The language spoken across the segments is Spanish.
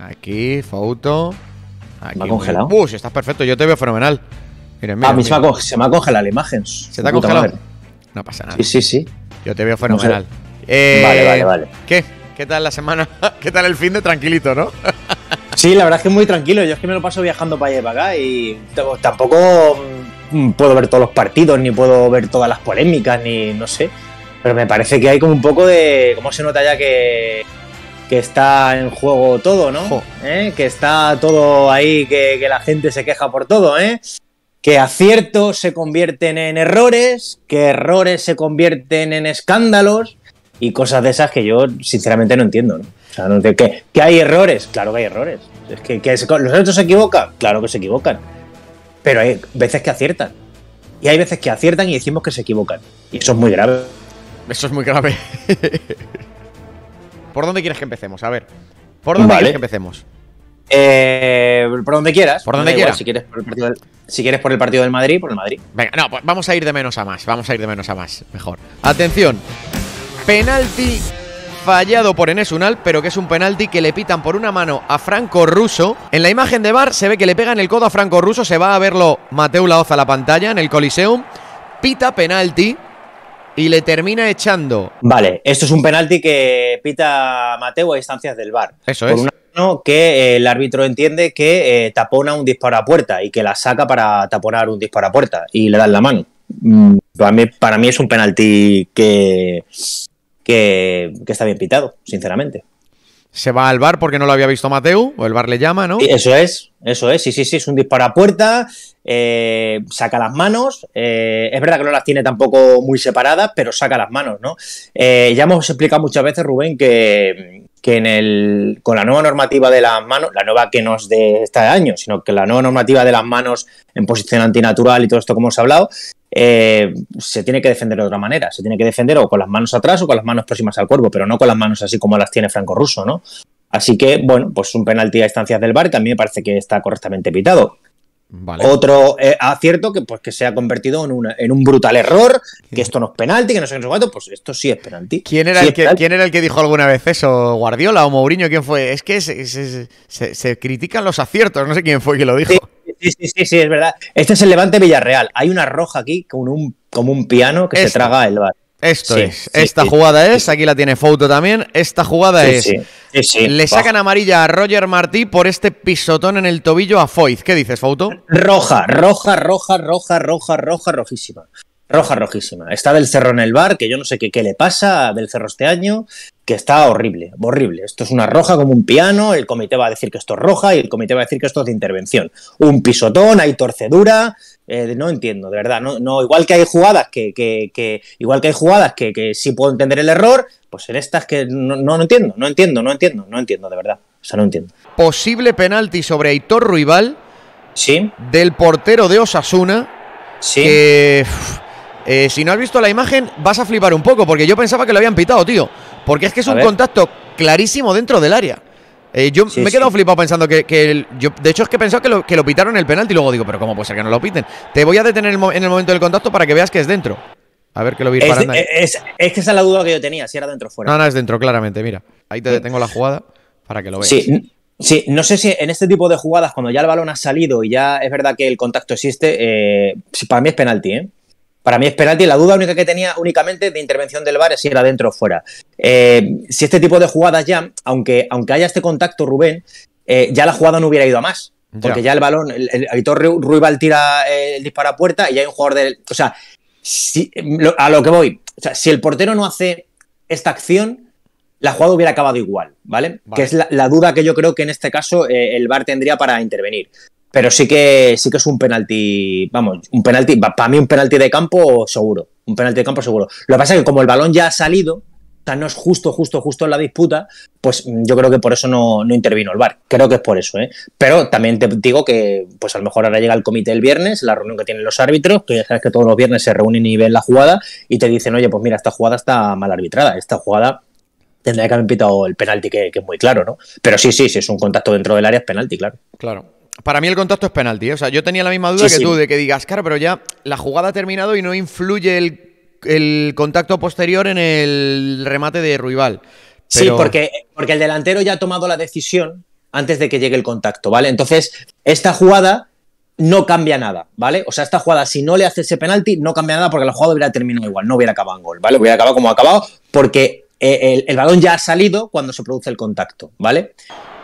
Aquí, foto. Aquí, ¿Me ha congelado? Uy, si estás perfecto, yo te veo fenomenal. Miren, mira, a mí se me, mira. se me ha congelado la imagen. ¿Se te ha congelado? madre. No pasa nada. Sí, sí, sí. Yo te veo fenomenal. No Eh, Vale, vale, vale. ¿Qué? ¿Qué tal la semana? ¿Qué tal el fin de tranquilito, no? Sí, la verdad es que muy tranquilo. Yo es que me lo paso viajando para allá y para acá y tampoco mm, puedo ver todos los partidos, ni puedo ver todas las polémicas, ni no sé. Pero me parece que hay como un poco de. ¿Cómo se nota ya que, que está en juego todo, no? ¿Eh? Que está todo ahí, que, que la gente se queja por todo, ¿eh? Que aciertos se convierten en errores, que errores se convierten en escándalos y cosas de esas que yo sinceramente no entiendo, ¿no? O sea, no entiendo- ¿que, que hay errores, claro que hay errores. Es que, que se- los otros se equivocan, claro que se equivocan. Pero hay veces que aciertan. Y hay veces que aciertan y decimos que se equivocan. Y eso es muy grave. Eso es muy grave. ¿Por dónde quieres que empecemos? A ver. ¿Por dónde Vale. quieres que empecemos? Eh, por donde quieras. Por donde da igual, quiera. Si quieres, por el partido del, si quieres por el partido del Madrid, por el Madrid. Venga, no, pues vamos a ir de menos a más. Vamos a ir de menos a más. Mejor. Atención. Penalti fallado por Enes Unal, pero que es un penalti que le pitan por una mano a Franco Russo. En la imagen de Bar se ve que le pegan el codo a Franco Russo. Se va a verlo Mateo Laoz a la pantalla en el Coliseum. Pita penalti y le termina echando. Vale, esto es un penalti que pita Mateo a instancias del VAR. Eso por es. una mano que eh, el árbitro entiende que eh, tapona un disparo a puerta y que la saca para taponar un disparo a puerta y le dan la mano. Mm, Para mí, para mí es un penalti que, que, que está bien pitado, sinceramente. Se va al bar porque no lo había visto Mateu, o el bar le llama, ¿no? Sí, Eso es, eso es, sí, sí, sí, es un disparo a puerta, eh, saca las manos, eh, es verdad que no las tiene tampoco muy separadas, pero saca las manos, ¿no? Eh, ya hemos explicado muchas veces, Rubén, que, que en el, con la nueva normativa de las manos, la nueva que no es de este año, sino que la nueva normativa de las manos en posición antinatural y todo esto como hemos hablado, eh, se tiene que defender de otra manera. Se tiene que defender o con las manos atrás o con las manos próximas al cuerpo, pero no con las manos así como las tiene Franco Russo, ¿no? Así que, bueno, pues un penalti a instancias del bar que a me parece que está correctamente pitado. Vale. Otro eh, acierto que pues que se ha convertido en, una- en un brutal error, que esto no es penalti, que no sé qué, cuánto, pues esto sí es penalti. ¿Quién era, Sí el que. ¿Quién era el que dijo alguna vez eso? ¿Guardiola o Mourinho? ¿Quién fue? Es que se, se- se- se critican los aciertos, no sé quién fue que lo dijo. Sí, sí, sí, sí, es verdad. Este es el Levante Villarreal. Hay una roja aquí con un, como un piano que se traga el bar. Esto Sí, es. sí, Esta sí. jugada es, aquí la tiene Foto también. Esta jugada es. Le sacan amarilla a Roger Martí por este pisotón en el tobillo a Foyz. ¿Qué dices, Foto? Roja, roja, roja, roja, roja, roja, rojísima. Roja, rojísima. Está del cerro en el bar, que yo no sé qué, qué le pasa a del cerro este año, que está horrible, horrible. Esto es una roja como un piano, el comité va a decir que esto es roja y el comité va a decir que esto es de intervención. Un pisotón, hay torcedura, eh, no entiendo, de verdad. No, no, igual que hay jugadas que, que, que- igual que hay jugadas que, que sí puedo entender el error, pues en estas que no, no, no entiendo, no entiendo, no entiendo, no entiendo, de verdad. O sea, no entiendo. Posible penalti sobre Aitor Ruibal Sí, del portero de Osasuna. sí. Que. eh, si no has visto la imagen, vas a flipar un poco, porque yo pensaba que lo habían pitado, tío. Porque es que es A un ver. contacto clarísimo dentro del área. Eh, yo Sí, me he quedado sí. flipado pensando que, que el- yo, de hecho es que he pensado que lo, que lo pitaron el penalti y luego digo, pero ¿cómo puede ser que no lo piten? Te voy a detener en el momento del contacto para que veas que es dentro. A ver que lo vi Es, es- es que esa es la duda que yo tenía, si era dentro o fuera. No, no, es dentro, claramente, mira. Ahí te detengo la jugada para que lo veas. Sí, sí, no sé si en este tipo de jugadas, cuando ya el balón ha salido y ya es verdad que el contacto existe, eh, para mí es penalti, ¿eh? Para mí es penalti. La duda única que tenía únicamente de intervención del VAR es si era dentro o fuera. Eh, si este tipo de jugadas ya, aunque, aunque haya este contacto, Rubén, eh, ya la jugada no hubiera ido a más. Porque Ya. ya, el balón, el, el Aitor Ru- Ruibal tira eh, el disparo a puerta y hay un jugador del. O sea, si- lo- a lo que voy. O sea, si el portero no hace esta acción, la jugada hubiera acabado igual, ¿vale? Vale. Que es la, la duda que yo creo que en este caso eh, el VAR tendría para intervenir. Pero sí que sí que es un penalti, vamos, un penalti, para mí un penalti de campo seguro, un penalti de campo seguro. Lo que pasa es que como el balón ya ha salido, o sea, no es justo, justo, justo en la disputa, pues yo creo que por eso no, no intervino el VAR. Creo que es por eso, ¿eh? Pero también te digo que, pues a lo mejor ahora llega el comité el viernes, la reunión que tienen los árbitros, que ya sabes que todos los viernes se reúnen y ven la jugada y te dicen, oye, pues mira, esta jugada está mal arbitrada, esta jugada tendría que haber pitado el penalti, que, que es muy claro, ¿no? Pero sí, sí, si es un contacto dentro del área, es penalti, claro. Claro. Para mí el contacto es penalti. ¿eh? O sea, yo tenía la misma duda Sí, que sí. tú, de que digas, claro, pero ya la jugada ha terminado y no influye el, el contacto posterior en el remate de Ruibal. Sí, porque, porque el delantero ya ha tomado la decisión antes de que llegue el contacto, ¿vale? Entonces, esta jugada no cambia nada, ¿vale? O sea, esta jugada, si no le hace ese penalti, no cambia nada porque la jugada hubiera terminado igual, no hubiera acabado en gol, ¿vale? Hubiera acabado como ha acabado porque eh, el, balón ya ha salido cuando se produce el contacto, ¿vale?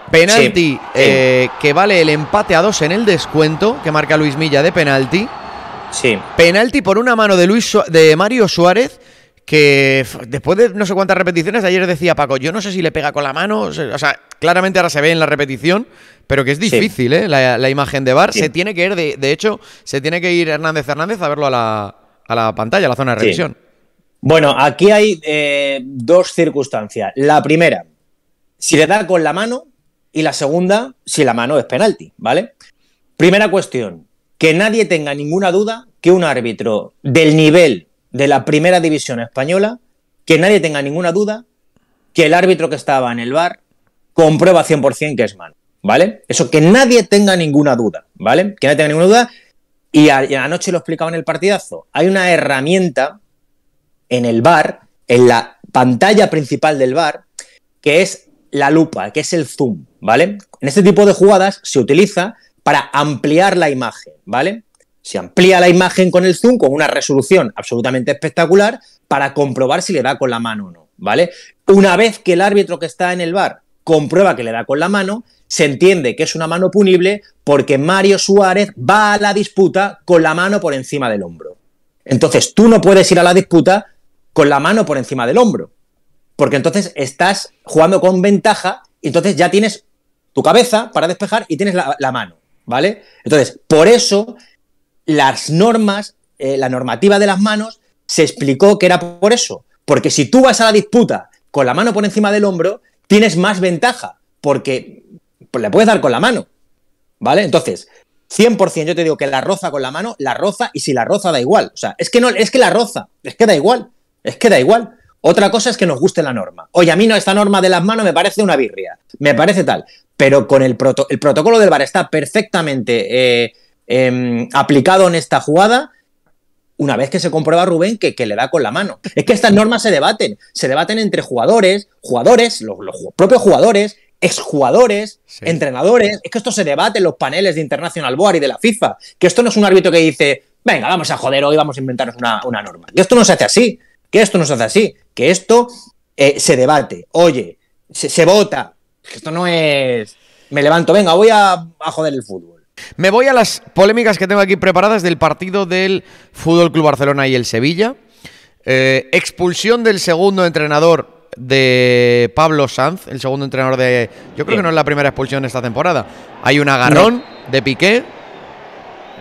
Penalti eh, que vale el empate a dos en el descuento que marca Luis Milla de penalti. Sí. Penalti por una mano de, Luis de Mario Suárez que después de no sé cuántas repeticiones, ayer decía Paco, yo no sé si le pega con la mano, o sea, claramente ahora se ve en la repetición, pero que es difícil, ¿eh? La, imagen de bar. Se tiene que ir, de, hecho, se tiene que ir Hernández Hernández a verlo a la, a la pantalla, a la zona de revisión. Bueno, aquí hay eh, dos circunstancias. La primera, si le da con la mano, y la segunda, si la mano es penalti, ¿vale? Primera cuestión, que nadie tenga ninguna duda que un árbitro del nivel de la primera división española, que nadie tenga ninguna duda que el árbitro que estaba en el bar comprueba 100% que es mano, ¿vale? Eso que nadie tenga ninguna duda, ¿vale? Que nadie tenga ninguna duda. Y, anoche lo explicaba en el partidazo. Hay una herramienta en el bar, en la pantalla principal del bar, que es la lupa, que es el zoom, ¿vale? En este tipo de jugadas se utiliza para ampliar la imagen, ¿vale? Se amplía la imagen con el zoom con una resolución absolutamente espectacular para comprobar si le da con la mano o no, ¿vale? Una vez que el árbitro que está en el bar comprueba que le da con la mano, se entiende que es una mano punible porque Mario Suárez va a la disputa con la mano por encima del hombro. Entonces tú no puedes ir a la disputa con la mano por encima del hombro, porque entonces estás jugando con ventaja y entonces ya tienes tu cabeza para despejar y tienes la, mano, ¿vale? Entonces, por eso las normas, eh, la normativa de las manos, se explicó que era por eso. Porque si tú vas a la disputa con la mano por encima del hombro, tienes más ventaja, porque pues, le puedes dar con la mano. ¿Vale? Entonces, 100% yo te digo que la roza con la mano, la roza y si la roza da igual. O sea, es que no, es que la roza, es que da igual, es que da igual. Otra cosa es que nos guste la norma. Oye, a mí no, esta norma de las manos me parece una birria, me parece tal. Pero con el, el protocolo del bar está perfectamente eh, Em, aplicado en esta jugada una vez que se comprueba Rubén que, le da con la mano. Es que estas normas se debaten, se debaten entre jugadores, jugadores, los, propios jugadores, exjugadores, entrenadores. Es que esto se debate en los paneles de International Board y de la FIFA. Que esto no es un árbitro que dice, venga, vamos a joder hoy, vamos a inventarnos una, norma. Que esto no se hace así, que esto no se hace así, que esto eh, se debate, oye, se, vota. Que esto no es. Me levanto, venga, voy a, a joder el fútbol. Me voy a las polémicas que tengo aquí preparadas del partido del Fútbol Club Barcelona y el Sevilla. Eh, expulsión del segundo entrenador de Pablo Sanz, el segundo entrenador de. Yo creo que no es la primera expulsión de esta temporada. Hay un agarrón de Piqué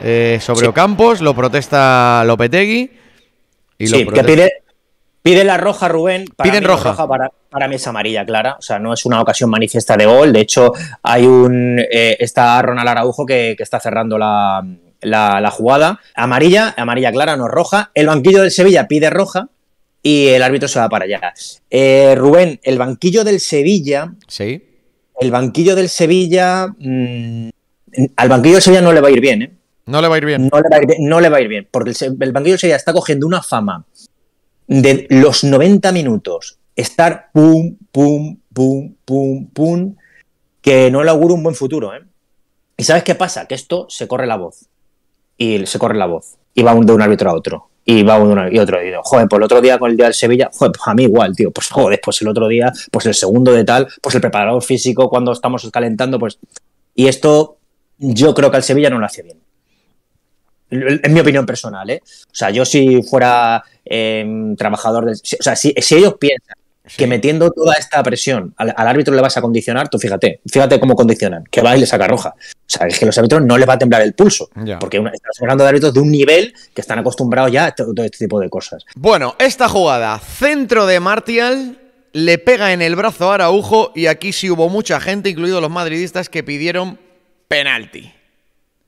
eh, sobre Ocampos, lo protesta Lopetegui. Y sí, que pide, Pide la roja, Rubén. Para Piden roja. para, mí es amarilla, clara. O sea, no es una ocasión manifiesta de gol. De hecho, hay un. Eh, está Ronald Araujo que, está cerrando la, jugada. Amarilla, amarilla clara, no roja. El banquillo del Sevilla pide roja y el árbitro se va para allá. Eh, Rubén, el banquillo del Sevilla. Sí. El banquillo del Sevilla. Mm, al banquillo del Sevilla no le va a ir bien, ¿eh? No le va a ir bien. No le va a ir bien, no le va a ir bien porque el, el banquillo del Sevilla está cogiendo una fama de los 90 minutos estar pum, pum, pum, pum, pum, que no le auguro un buen futuro. ¿eh? ¿Y sabes qué pasa? Que esto se corre la voz. Y se corre la voz. Y va de un árbitro a otro. Y va de un y otro. Y digo, joder, pues el otro día con el día del Sevilla, joder, pues a mí igual, tío. Pues joder, pues el otro día, pues el segundo de tal, pues el preparador físico cuando estamos calentando, pues. Y esto yo creo que al Sevilla no lo hace bien. En mi opinión personal, ¿eh? O sea, yo si fuera em, trabajador del... O sea, si, ellos piensan que metiendo toda esta presión al, árbitro le vas a condicionar, tú fíjate, fíjate cómo condicionan, que va y le saca roja. O sea, es que los árbitros no les va a temblar el pulso, porque estamos hablando de árbitros de un nivel que están acostumbrados ya a todo, este tipo de cosas. Bueno, esta jugada, centro de Martial, le pega en el brazo a Araujo y aquí sí hubo mucha gente, incluidos los madridistas, que pidieron penalti.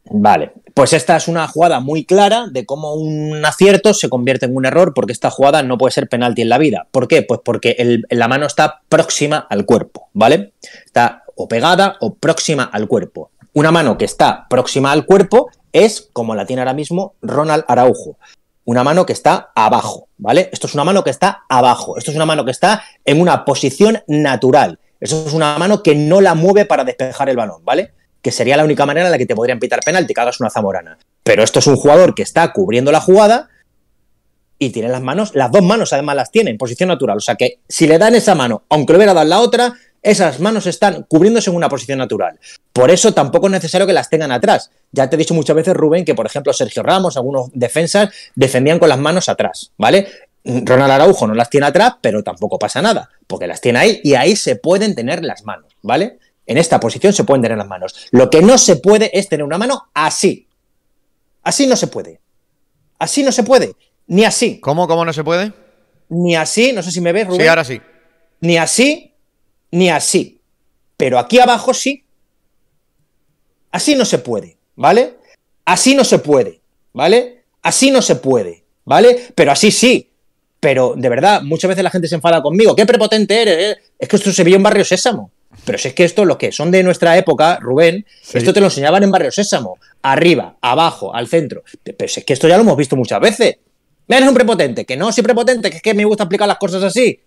Vale, pues esta es una jugada muy clara de cómo un acierto se convierte en un error porque esta jugada no puede ser penalti en la vida. ¿Por qué? Pues porque la mano está próxima al cuerpo, ¿vale? Está o pegada o próxima al cuerpo. Una mano que está próxima al cuerpo es, como la tiene ahora mismo Ronald Araujo, una mano que está abajo, ¿vale? Esto es una mano que está abajo, esto es una mano que está en una posición natural. Eso es una mano que no la mueve para despejar el balón, ¿vale? Que sería la única manera en la que te podrían pitar penalti, que hagas una zamorana. Pero esto es un jugador que está cubriendo la jugada y tiene las manos, las dos manos además las tiene en posición natural. O sea que si le dan esa mano, aunque le hubiera dado la otra, esas manos están cubriéndose en una posición natural. Por eso tampoco es necesario que las tengan atrás. Ya te he dicho muchas veces, Rubén, que por ejemplo Sergio Ramos, algunos defensas, defendían con las manos atrás, ¿vale? Ronald Araujo no las tiene atrás, pero tampoco pasa nada, porque las tiene ahí y ahí se pueden tener las manos, ¿vale? En esta posición se pueden tener las manos. Lo que no se puede es tener una mano así. Así no se puede. Así no se puede. Ni así. ¿Cómo? ¿Cómo no se puede? Ni así, no sé si me ves, Rubén. Sí, ahora sí. Ni así, ni así. Pero aquí abajo sí. Así no se puede, ¿vale? Así no se puede, ¿vale? Así no se puede, ¿vale? Pero así sí. Pero de verdad, muchas veces la gente se enfada conmigo. ¡Qué prepotente eres! eh! Es que esto se vio en Barrio Sésamo. Pero si es que esto, los que son de nuestra época, Rubén, Sí. esto te lo enseñaban en Barrio Sésamo. Arriba, abajo, al centro. Pero si es que esto ya lo hemos visto muchas veces. Eres un prepotente. Que no soy prepotente, que es que me gusta explicar las cosas así.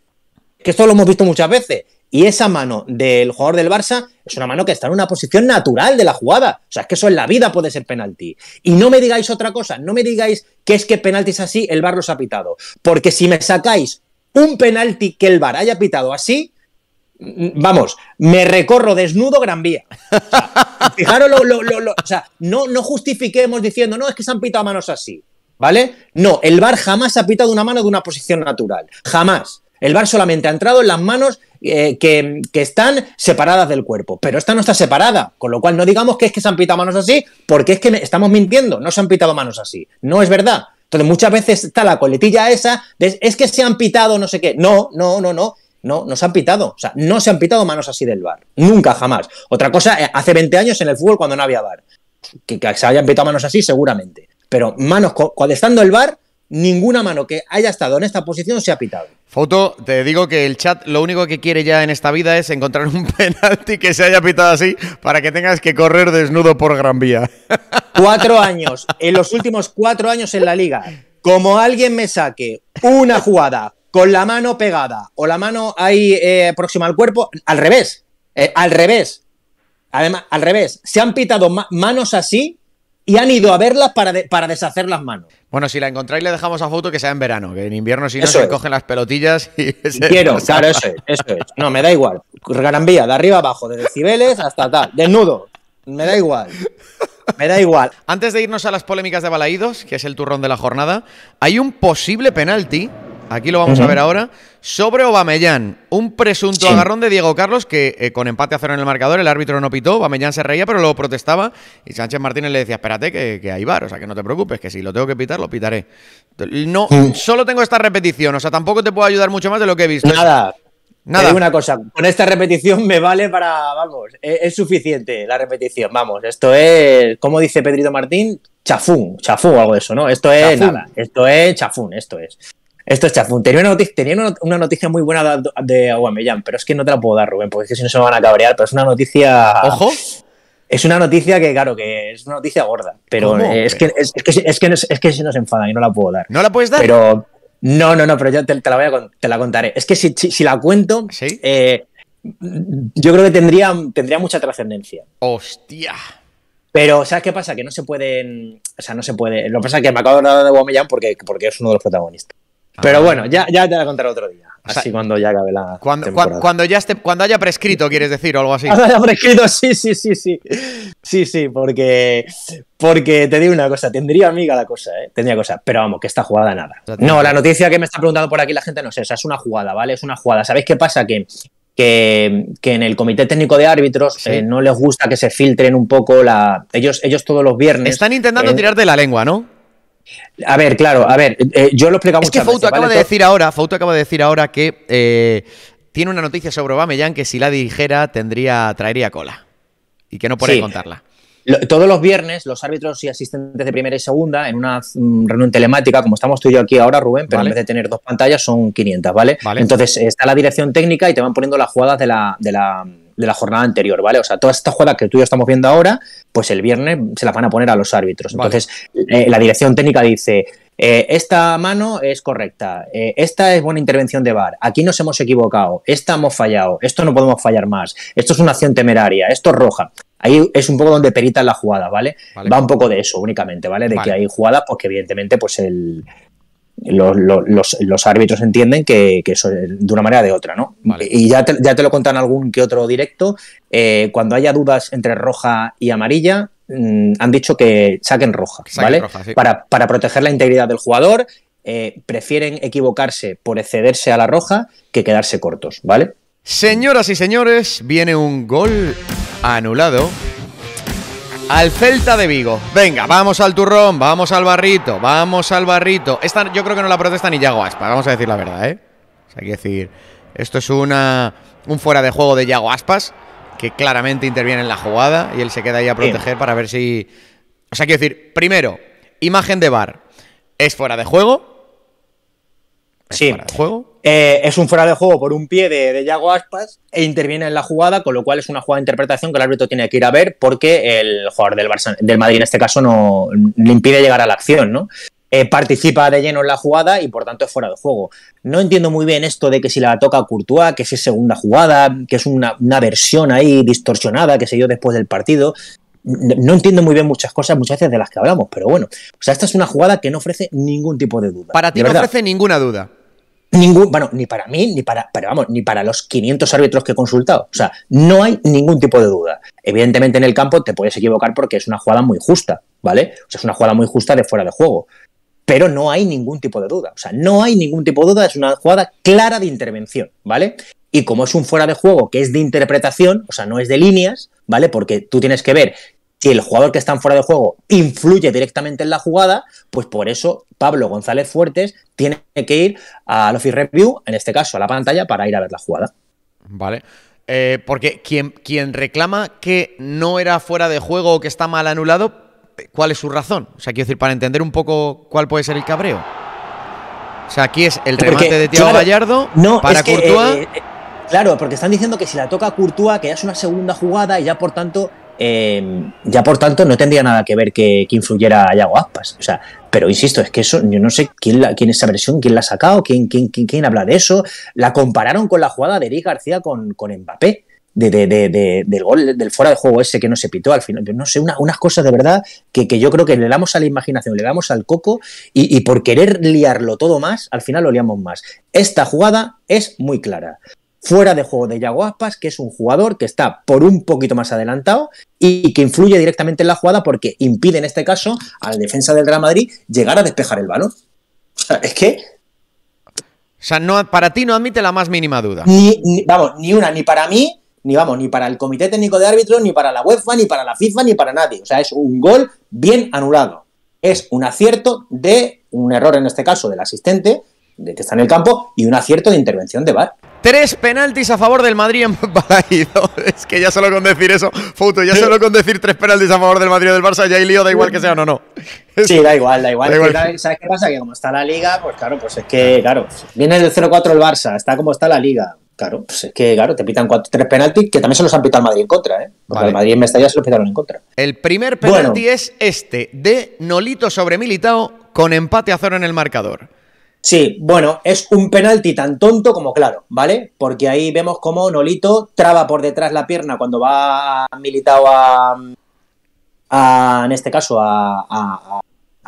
Que esto lo hemos visto muchas veces. Y esa mano del jugador del Barça es una mano que está en una posición natural de la jugada. O sea, es que eso en la vida puede ser penalti. Y no me digáis otra cosa, no me digáis que es que penalti es así, el VAR los ha pitado. Porque si me sacáis un penalti que el VAR haya pitado así, vamos, me recorro desnudo Gran Vía. Fijaros lo, lo- lo- o sea, no, no justifiquemos diciendo, no, es que se han pitado manos así. ¿Vale? No, el VAR jamás ha pitado una mano de una posición natural. Jamás. El VAR solamente ha entrado en las manos eh, que, están separadas del cuerpo. Pero esta no está separada. Con lo cual no digamos que es que se han pitado manos así, porque es que estamos mintiendo. No se han pitado manos así. No es verdad. Entonces muchas veces está la coletilla esa es que se han pitado no sé qué. No, no, no, no. No, no se han pitado. O sea, no se han pitado manos así del VAR. Nunca, jamás. Otra cosa, eh, hace 20 años en el fútbol cuando no había VAR. Que, que se hayan pitado manos así, seguramente. Pero manos, cu- cuando estando el VAR, ninguna mano que haya estado en esta posición se ha pitado. Foto, te digo que el chat lo único que quiere ya en esta vida es encontrar un penalti que se haya pitado así para que tengas que correr desnudo por Gran Vía. Cuatro años, en los últimos cuatro años en la liga, como alguien me saque una jugada con la mano pegada o la mano ahí eh, próxima al cuerpo, al revés, eh, al revés. Además, al revés, se han pitado ma- manos así y han ido a verlas para, de- para deshacer las manos. Bueno, si la encontráis le dejamos a foto que sea en verano, que en invierno si no Eso se es. cogen las pelotillas y se- Quiero, claro, eso es, eso es. No, me da igual. Gran Vía, de arriba abajo, de decibeles hasta tal, desnudo. Me da igual. Me da igual. Antes de irnos a las polémicas de Balaídos, que es el turrón de la jornada, hay un posible penalti, aquí lo vamos a ver ahora, sobre Obamellán. Un presunto Sí. agarrón de Diego Carlos que eh, con empate a cero en el marcador, el árbitro no pitó, Obamellán se reía, pero luego protestaba y Sánchez Martínez le decía, espérate que, que hay bar, o sea que no te preocupes, que si lo tengo que pitar, lo pitaré. No, solo tengo esta repetición, o sea, tampoco te puedo ayudar mucho más de lo que he visto. Nada. Nada. Te digo una cosa, con esta repetición me vale para, vamos, es, es suficiente la repetición, vamos, esto es, como dice Pedrito Martín, chafún, chafún o algo de eso, ¿no? Esto es Chafún. nada, esto es chafún, esto es. Esto es chafún. Tenía una noticia, tenía una, noticia muy buena de, de Aubameyang, pero es que no te la puedo dar, Rubén, porque es que si no se me van a cabrear, pero es una noticia... Ojo, Es una noticia que, claro, que es una noticia gorda, pero es, que, es, es que, es, que, es que si no se enfadan y no la puedo dar. ¿no la puedes dar? Pero no, no, no, pero yo te, te la voy a te la contaré. Es que si, si, si la cuento, ¿Sí? eh, yo creo que tendría, tendría mucha trascendencia. Hostia. Pero, ¿sabes qué pasa? Que no se pueden. O sea, no se puede. Lo que pasa es que me acabo de hablar de Guamellán porque, porque es uno de los protagonistas. Pero Ah. bueno, ya, ya te la contaré otro día. O sea, Así cuando ya acabe la. Cuando, temporada. cuando ya esté, cuando haya prescrito, quieres decir, o algo así. Ah, por escrito, sí, sí, sí, sí. Sí, sí, porque, porque te digo una cosa, tendría amiga la cosa, ¿eh? Tendría cosa. Pero vamos, que esta jugada nada. No, la noticia que me está preguntando por aquí la gente no es esa, es una jugada, ¿vale? Es una jugada. ¿Sabéis qué pasa? Que, que, que en el comité técnico de árbitros Sí. eh, no les gusta que se filtren un poco la. Ellos, ellos todos los viernes. Están intentando eh, tirarte la lengua, ¿no? A ver, claro, a ver, eh, yo lo he explicado Es que Fouto acaba ¿vale? de decir ahora, Fouto acaba de decir ahora que eh, tiene una noticia sobre Aubameyang que si la dijera tendría traería cola y que no puede Sí. contarla. Lo- Todos los viernes, los árbitros y asistentes de primera y segunda, en una mm, reunión telemática, como estamos tú y yo aquí ahora, Rubén, pero Vale. en vez de tener dos pantallas son 500, ¿vale? Vale. Entonces está la dirección técnica y te van poniendo las jugadas de la, de la, de la jornada anterior, ¿vale? O sea, todas estas jugadas que tú y yo estamos viendo ahora, pues el viernes se las van a poner a los árbitros. Entonces, eh, la dirección técnica dice, eh, esta mano es correcta, eh, esta es buena intervención de VAR, aquí nos hemos equivocado, esta hemos fallado, esto no podemos fallar más, esto es una acción temeraria, esto es roja. Ahí es un poco donde peritan la jugada, ¿vale? Va un poco de eso únicamente, ¿vale? De que hay jugadas, pues que evidentemente, pues el, los, árbitros entienden que, eso es de una manera o de otra, ¿no? Y ya te, ya te lo contan algún que otro directo. Eh, cuando haya dudas entre roja y amarilla, mm, han dicho que saquen roja, ¿vale? para, para, proteger la integridad del jugador, eh, prefieren equivocarse por excederse a la roja que quedarse cortos, ¿vale? Señoras y señores, viene un gol anulado al Celta de Vigo. Venga, vamos al turrón, vamos al barrito, vamos al barrito. Esta yo creo que no la protesta ni Yago Aspas, vamos a decir la verdad, ¿eh? hay que decir, esto es una, un fuera de juego de Yago Aspas, que claramente interviene en la jugada y él se queda ahí a proteger para ver si... O sea, quiero decir, primero, imagen de bar, ¿es fuera de juego? ¿Es sí. fuera de juego? Eh, es un fuera de juego por un pie de, de, Yago Aspas e interviene en la jugada, con lo cual es una jugada de interpretación que el árbitro tiene que ir a ver porque el jugador del, del Madrid en este caso no le impide llegar a la acción, ¿no? Eh, participa de lleno en la jugada y por tanto es fuera de juego. No entiendo muy bien esto de que si la toca Courtois, que es segunda jugada, que es una, una versión ahí distorsionada que se dio después del partido. No entiendo muy bien muchas cosas, muchas veces de las que hablamos, pero bueno. O sea, esta es una jugada que no ofrece ningún tipo de duda. Para ti no ofrece ninguna duda. Ningún, bueno, ni para mí, ni para, pero vamos, ni para los 500 árbitros que he consultado. O sea, no hay ningún tipo de duda. Evidentemente en el campo te puedes equivocar porque es una jugada muy justa, ¿vale? O sea, es una jugada muy justa de fuera de juego. Pero no hay ningún tipo de duda. O sea, no hay ningún tipo de duda, es una jugada clara de intervención, ¿vale? Y como es un fuera de juego que es de interpretación, o sea, no es de líneas, ¿vale? Porque tú tienes que ver si el jugador que está en fuera de juego influye directamente en la jugada, pues por eso Pablo González Fuertes tiene que ir al Office Review, en este caso a la pantalla, para ir a ver la jugada. Vale. Eh, porque quien, quien reclama que no era fuera de juego o que está mal anulado, ¿cuál es su razón? O sea, quiero decir, para entender un poco cuál puede ser el cabreo. O sea, aquí es el remate de Thiago Gallardo para Courtois. Eh, eh, claro, porque están diciendo que si la toca Courtois, que ya es una segunda jugada y ya por tanto Em, ya por tanto no tendría nada que ver que, influyera a Yago Aspas. O sea, pero insisto, es que eso, yo no sé quién, la, esa versión, quién la ha sacado, quién, quién, quién, habla de eso. La compararon con la jugada de Eric García con, con Mbappé. De, del gol del fuera de juego ese que no se pitó al final. Yo no sé, unas cosas de verdad que, yo creo que le damos a la imaginación, le damos al coco y, por querer liarlo todo más, al final lo liamos más. Esta jugada es muy clara fuera de juego de Yago Aspas, que es un jugador que está por un poquito más adelantado y que influye directamente en la jugada porque impide en este caso a la defensa del Real Madrid llegar a despejar el balón. O sea, es que... O sea, no, para ti no admite la más mínima duda. Ni, vamos, ni una, ni para mí, ni vamos, ni para el Comité Técnico de Árbitros, ni para la UEFA, ni para la FIFA, ni para nadie. O sea, es un gol bien anulado. Es un acierto de un error en este caso del asistente, de que está en el campo, y un acierto de intervención de VAR. Tres penaltis a favor del Madrid en Balaído. Es que ya solo con decir eso, Foto, ya solo con decir tres penaltis a favor del Madrid o del Barça, ya hay lío, da igual que sea o no, no. Sí, da igual, da igual. ¿Sabes qué pasa? Que como está la liga, pues claro, pues es que, claro, viene del 0-4 el Barça, está como está la liga. Claro, pues es que, claro, te pitan cuatro, tres penaltis que también se los han pitado al Madrid en contra, ¿eh? Porque el Madrid en Mestalla se los pitaron en contra. El primer penalti es este, de Nolito sobre Militao, con empate a cero en el marcador. Sí, bueno, es un penalti tan tonto como claro, ¿vale? Porque ahí vemos cómo Nolito traba por detrás la pierna cuando va militado a, a en este caso, a, a,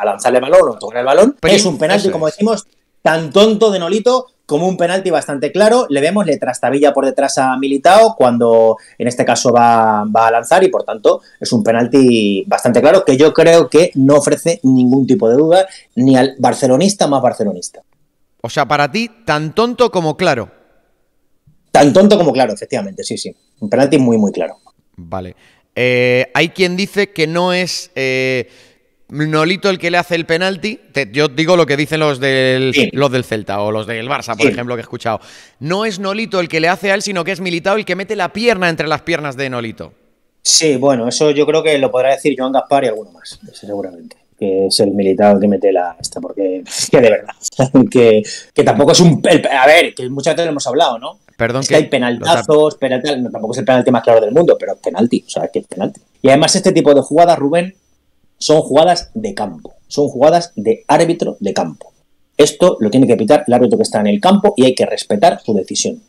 lanzarle el balón o tocar el balón. es un penalti, como decimos, tan tonto de Nolito como un penalti bastante claro. Le vemos, le trastabilla por detrás a Militao cuando en este caso va, va, a lanzar y por tanto es un penalti bastante claro que yo creo que no ofrece ningún tipo de duda ni al barcelonista más barcelonista. O sea, para ti, tan tonto como claro. Tan tonto como claro, efectivamente, sí, sí. Un penalti muy, muy claro. Vale. Eh, hay quien dice que no es eh, Nolito el que le hace el penalti. yo digo lo que dicen los del, los del Celta o los del Barça, por ejemplo, que he escuchado. No es Nolito el que le hace a él, sino que es Militao el que mete la pierna entre las piernas de Nolito. Sí, bueno, eso yo creo que lo podrá decir Joan Gaspar y alguno más, seguramente que es el militar que mete la esta, porque que de verdad, que, tampoco es un... a ver, que muchas veces lo hemos hablado, ¿no? Perdón es que, hay penaltazos, penalti, no, tampoco es el penalti más claro del mundo, pero es penalti, o sea, que es penalti. Y además este tipo de jugadas, Rubén, son jugadas de campo, son jugadas de árbitro de campo. Esto lo tiene que pitar el árbitro que está en el campo y hay que respetar su decisión.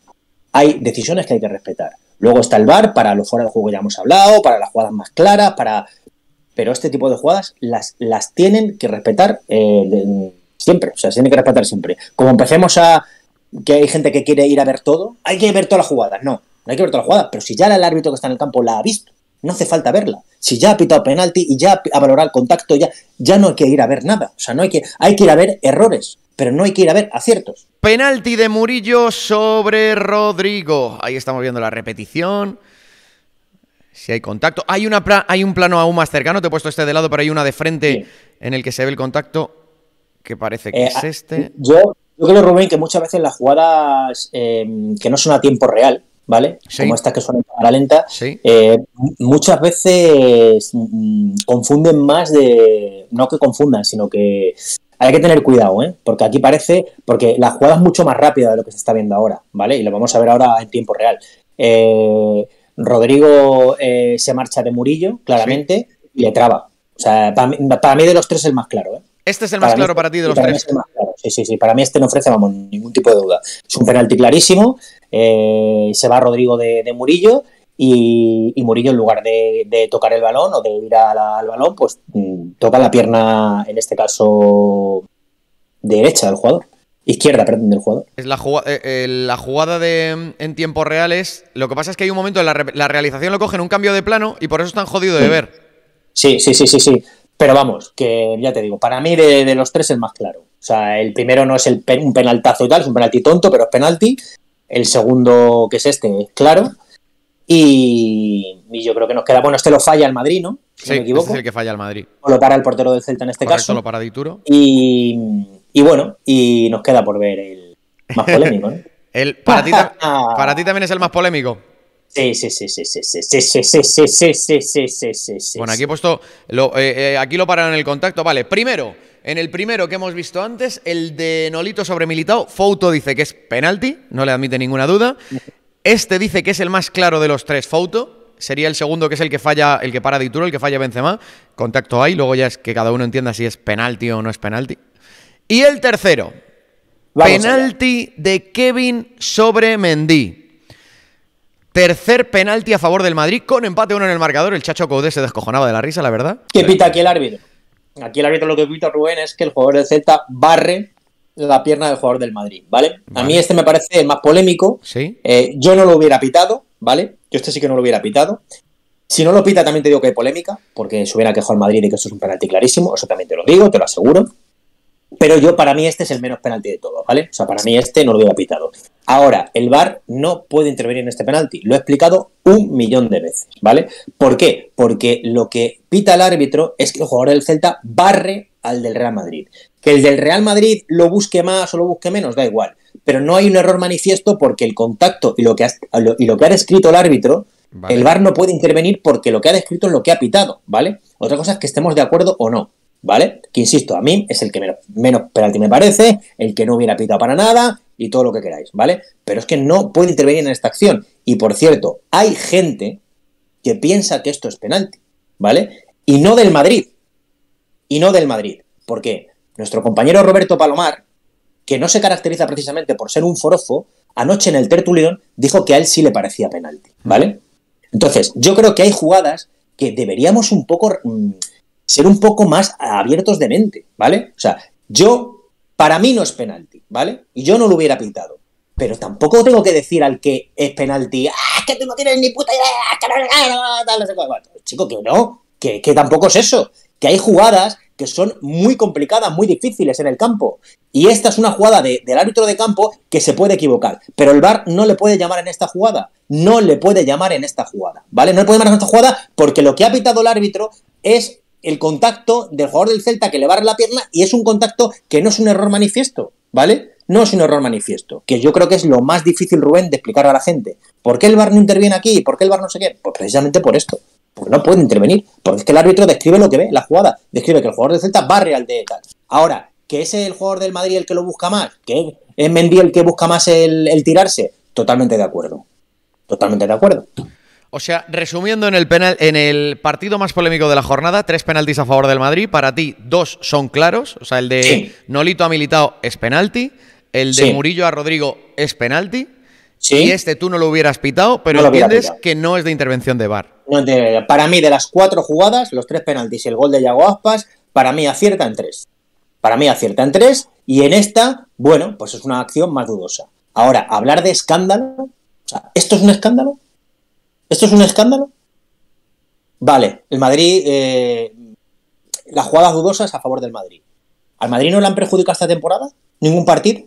Hay decisiones que hay que respetar. Luego está el VAR para los fuera de juego ya hemos hablado, para las jugadas más claras, para... Pero este tipo de jugadas las, las tienen que respetar eh, siempre, o sea, se tienen que respetar siempre. Como empecemos a... que hay gente que quiere ir a ver todo, hay que ver todas las jugadas. No, no hay que ver todas las jugadas, pero si ya el árbitro que está en el campo la ha visto, no hace falta verla. Si ya ha pitado penalti y ya ha valorado el contacto, ya, ya no hay que ir a ver nada. O sea, no hay que, hay que ir a ver errores, pero no hay que ir a ver aciertos. Penalti de Murillo sobre Rodrigo. Ahí estamos viendo la repetición. Si hay contacto. Hay, una hay un plano aún más cercano. Te he puesto este de lado, pero hay una de frente en el que se ve el contacto. Que parece que eh, es este. Yo, yo creo, Rubén, que muchas veces las jugadas eh, que no son a tiempo real, ¿vale? Como estas que son en cámara lenta, eh, muchas veces mm, confunden más de. No que confundan, sino que hay que tener cuidado, ¿eh? Porque aquí parece. Porque la jugada es mucho más rápida de lo que se está viendo ahora, ¿vale? Y lo vamos a ver ahora en tiempo real. Eh, Rodrigo eh, se marcha de Murillo, claramente, y le traba. O sea, para mí, de los tres es el más claro, ¿eh? Este es el más claro para ti de los tres. Sí, sí, sí. Para mí este no ofrece, vamos, ningún tipo de duda. Es un penalti clarísimo. Eh, se va Rodrigo de, Murillo y, Murillo en lugar de, tocar el balón o de ir al balón, pues mm, toca la pierna, en este caso, derecha del jugador. Izquierda, perdón, del jugador. Es la, jugada, eh, eh, la jugada de, en tiempo real es. Lo que pasa es que hay un momento en la, la realización lo cogen un cambio de plano y por eso es tan jodido de ver. Sí, sí, sí, sí, sí. Pero vamos, que ya te digo, para mí de, los tres el más claro. O sea, el primero no es el un penaltazo y tal, es un penalti tonto, pero es penalti. El segundo, que es este, es claro. Y, yo creo que nos queda. Bueno, este lo falla el Madrid, ¿no? Si sí, me equivoco. Este es el que falla el Madrid. O lo para el portero del Celta en este caso. lo para Dituro. Y, y bueno, y nos queda por ver el más polémico, ¿no? el, para, ti, para ti también es el más polémico. Sí, sí, sí, sí, sí, sí, sí, sí, sí, sí, sí, sí, sí, sí. Bueno, aquí he puesto, lo, eh, aquí lo paran en el contacto. Vale, primero, en el primero que hemos visto antes, el de Nolito sobre Militao, Fouto dice que es penalti, no le admite ninguna duda. Este dice que es el más claro de los tres, Fouto. Sería el segundo que es el que falla, el que para Dituro, el que falla Benzema. Contacto ahí, luego ya es que cada uno entienda si es penalti o no es penalti. Y el tercero, penalti de Kevin sobre Mendy. Tercer penalti a favor del Madrid con empate uno en el marcador. El Chacho Codé se descojonaba de la risa, la verdad. ¿Qué pita aquí el árbitro? Aquí el árbitro lo que pita Rubén es que el jugador del Celta barre la pierna del jugador del Madrid, ¿vale? A mí este me parece el más polémico. Sí. Eh, yo no lo hubiera pitado, ¿vale? Yo este sí que no lo hubiera pitado. Si no lo pita, también te digo que hay polémica, porque se hubiera quejado el Madrid y que esto es un penalti clarísimo. Eso también te lo digo, te lo aseguro. Pero yo, para mí, este es el menos penalti de todo, ¿vale? O sea, para mí este no lo hubiera pitado. Ahora, el VAR no puede intervenir en este penalti. Lo he explicado un millón de veces, ¿vale? ¿Por qué? Porque lo que pita el árbitro es que el jugador del Celta barre al del Real Madrid. Que el del Real Madrid lo busque más o lo busque menos, da igual. Pero no hay un error manifiesto porque el contacto y lo que ha, y lo que ha descrito el árbitro, el VAR no puede intervenir porque lo que ha descrito es lo que ha pitado, ¿vale? Otra cosa es que estemos de acuerdo o no. ¿Vale? Que insisto, a mí es el que menos, menos penalti me parece, el que no hubiera pitado para nada y todo lo que queráis, ¿vale? Pero es que no puede intervenir en esta acción. Y por cierto, hay gente que piensa que esto es penalti, ¿vale? Y no del Madrid. Y no del Madrid. ¿Por qué? Nuestro compañero Roberto Palomar, que no se caracteriza precisamente por ser un forofo, anoche en el tertulión dijo que a él sí le parecía penalti, ¿vale? Entonces, yo creo que hay jugadas que deberíamos un poco mm, ser un poco más abiertos de mente, ¿vale? O sea, yo, para mí no es penalti, ¿vale? Y yo no lo hubiera pintado. Pero tampoco tengo que decir al que es penalti, ¡ah, que tú no tienes ni puta idea! Que no, no, no, Chico, que no, que, que tampoco es eso. Que hay jugadas que son muy complicadas, muy difíciles en el campo. Y esta es una jugada del árbitro de campo que se puede equivocar. Pero el VAR no le puede llamar en esta jugada. No le puede llamar en esta jugada. ¿Vale? No le puede llamar en esta jugada porque lo que ha pitado el árbitro es el contacto del jugador del Celta que le barre la pierna y es un contacto que no es un error manifiesto, ¿vale? No es un error manifiesto, que yo creo que es lo más difícil, Rubén, de explicar a la gente. ¿Por qué el VAR no interviene aquí? ¿Por qué el VAR no sé qué? Pues precisamente por esto. Porque no puede intervenir. Porque es que el árbitro describe lo que ve, la jugada. Describe que el jugador del Celta barre al de tal. Ahora, que es el jugador del Madrid el que lo busca más, que es Mendy el que busca más el, el tirarse, totalmente de acuerdo. Totalmente de acuerdo. O sea, resumiendo en el penal, en el partido más polémico de la jornada, tres penaltis a favor del Madrid. Para ti, dos son claros. O sea, el de Sí. Nolito a Militao es penalti. El de Sí. Murillo a Rodrigo es penalti. Sí. Y este tú no lo hubieras pitado, pero No entiendes pitado. que no es de intervención de VAR. No. Para mí, de las cuatro jugadas, los tres penaltis y el gol de Yago Aspas, para mí acierta en tres. Para mí acierta en tres. Y en esta, bueno, pues es una acción más dudosa. Ahora, hablar de escándalo. O sea, ¿esto es un escándalo? ¿Esto es un escándalo? Vale, el Madrid. eh, las jugadas dudosas a favor del Madrid. ¿Al Madrid no le han perjudicado esta temporada? ¿Ningún partido?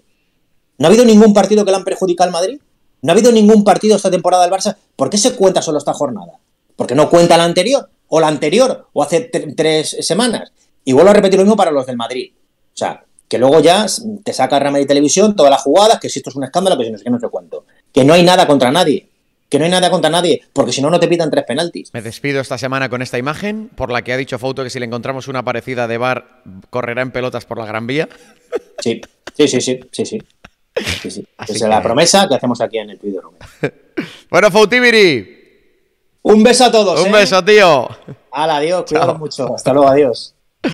¿No ha habido ningún partido que le han perjudicado al Madrid? ¿No ha habido ningún partido esta temporada del Barça? ¿Por qué se cuenta solo esta jornada? Porque no cuenta la anterior, o la anterior, o hace tre- tres semanas. Y vuelvo a repetir lo mismo para los del Madrid. O sea, que luego ya te saca Real Madrid Televisión todas las jugadas, que si esto es un escándalo, que si no sé qué, no sé cuánto. Que no hay nada contra nadie. Que no hay nada contra nadie, porque si no, no te pitan tres penaltis. Me despido esta semana con esta imagen, por la que ha dicho Fouto que si le encontramos una parecida de VAR, correrá en pelotas por la Gran Vía. Sí, sí, sí, sí, sí, sí. sí, sí. Así Esa es la promesa que hacemos aquí en el Twitter. Bueno, Foutibiri, Un beso a todos. un ¿eh? beso, tío. Hala, adiós, cuidados Chao. mucho. Hasta luego, adiós.